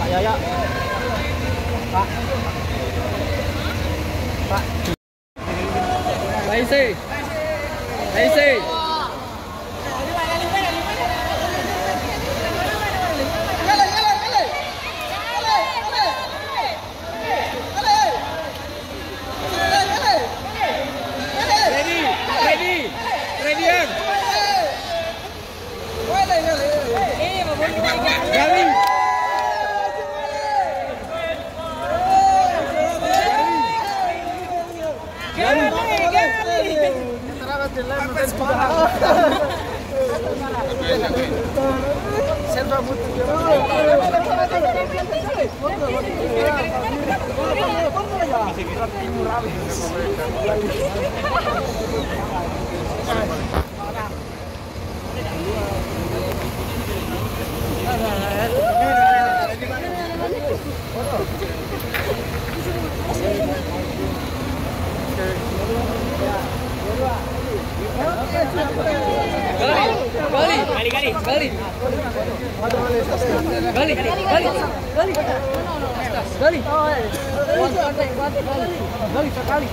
Ayo. Pak. Pak. Pak. Pak. Pak. Gracias. Gali. Gali. Gali. Gali. Gali. Gali. Gali. Gali.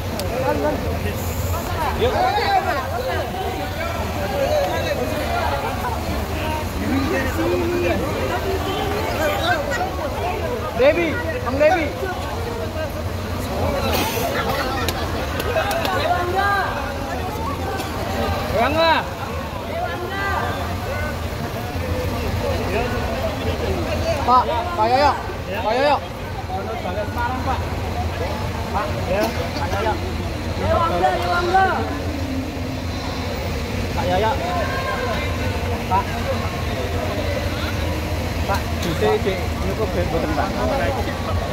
Devi, Bang Devi. Bangga. Pak, Pak Yoyo. Pak Yoyo. Semarang, Pak. Pak, ya, Pak Yoyo. Dewangga, Dewangga. Pak Yoyo. Pak. Pak, bisa di cukup ben boten, Pak.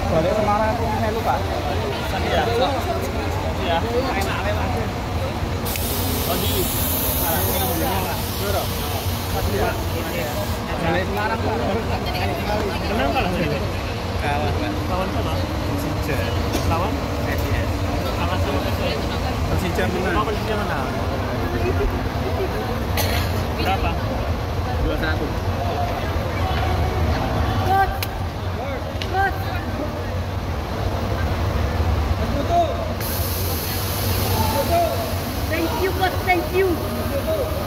Balik Semarang aku melu, Pak. Iya. Iya. Enak ae, Thank you, God, thank you.